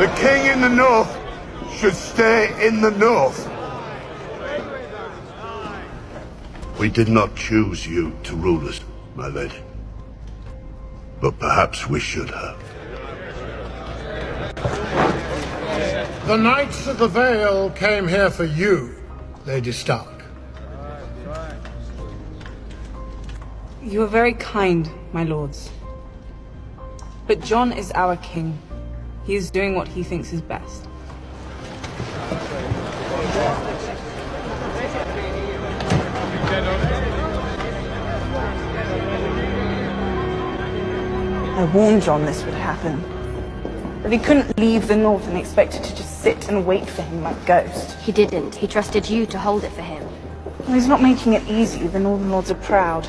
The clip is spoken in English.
The king in the north should stay in the north. We did not choose you to rule us, my lady. But perhaps we should have. The Knights of the Vale came here for you, Lady Stark. You are very kind, my lords. But Jon is our king. He is doing what he thinks is best. I warned Jon this would happen. That he couldn't leave the North and expected to just sit and wait for him like Ghost. He didn't. He trusted you to hold it for him. Well, he's not making it easy. The Northern Lords are proud.